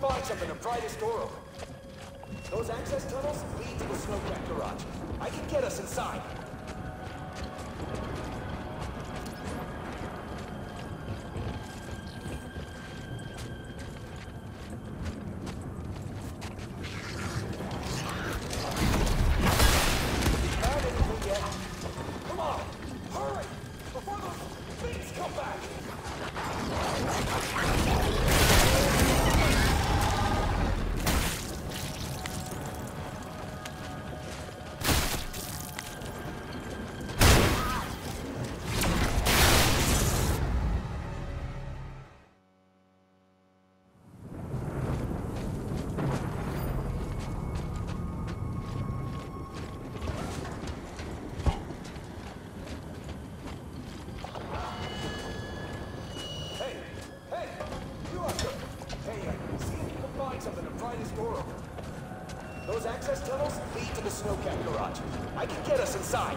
Find something to pry this door open. Those access tunnels lead to the snowcat garage. I can get us inside. Snowcat garage. I can get us inside.